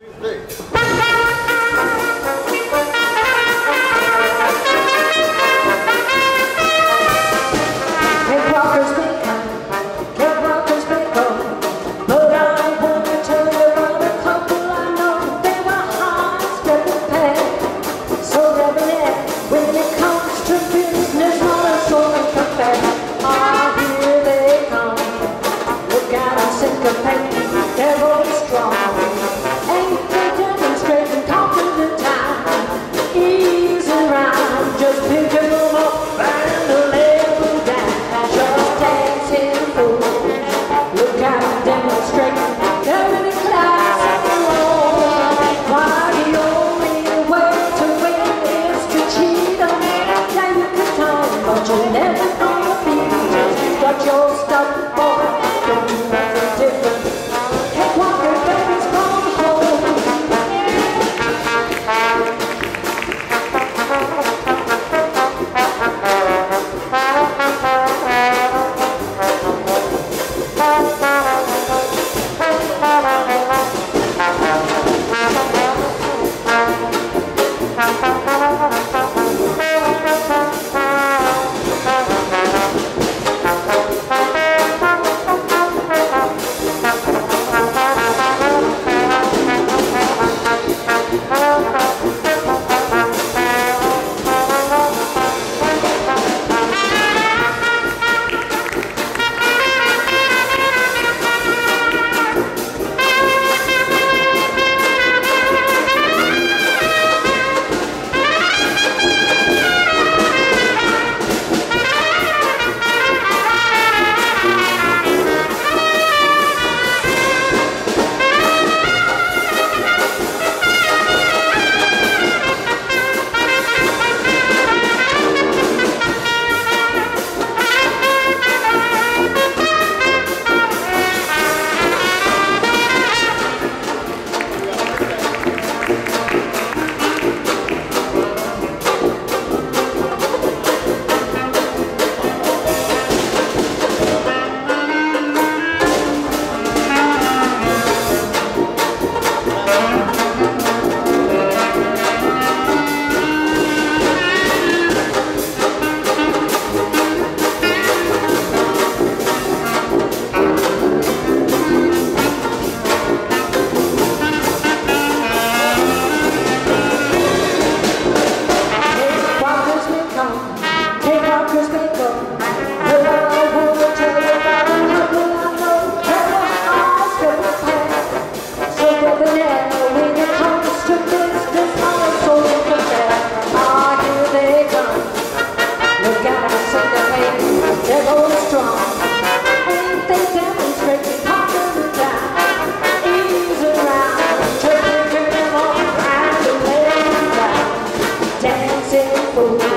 对。Thank you.